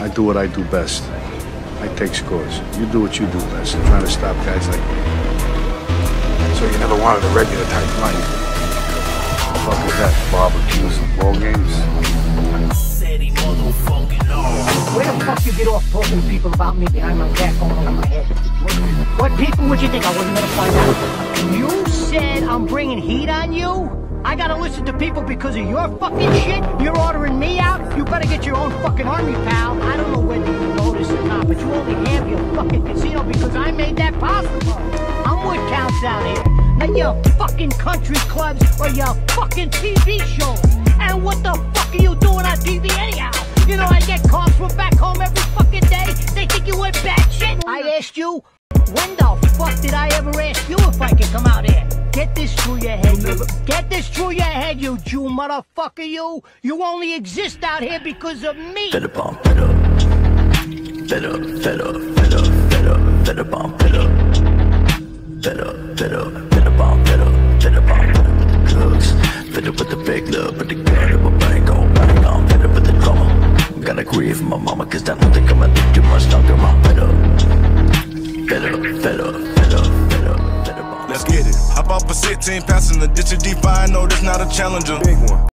I do what I do best. I take scores. You do what you do best. I'm trying to stop guys like me. So you never wanted a regular type life? Fuck is that? Barbecues and ball games? Where the fuck you get off talking to people about me behind my back going over my head? What people would you think I wasn't gonna find out? You said I'm bringing heat on you? I gotta listen to people because of your fucking shit? You're ordering me out? You better get your own fucking army, pal. Fucking casino because I made that possible. I'm what counts out here. Not your fucking country clubs or your fucking TV shows. And what the fuck are you doing on TV anyhow? You know I get calls from back home every fucking day. They think you went bad shit. I asked you, when the fuck did I ever ask you if I could come out here? Get this through your head. You, get this through your head, you Jew motherfucker, you. You only exist out here because of me. Fed up, I'm fed up. Fed up, fed up, fed up, fed up, fed up, I'm fed up. Fed up, fed up, fed up, I'm fed up. Fed up, I'm fed up with the drugs. Fed up with the fake love, with the gun in my brain gon' bang. I'm fed up with the drama. Gotta grieve my mama, cause I don't think I'ma do too much longer. I'm fed up. Fed up, fed up, fed up, fed up, fed up. Let's get it. Hop off a 16, passing the ditch of D5. No, that's not a challenger. Big one.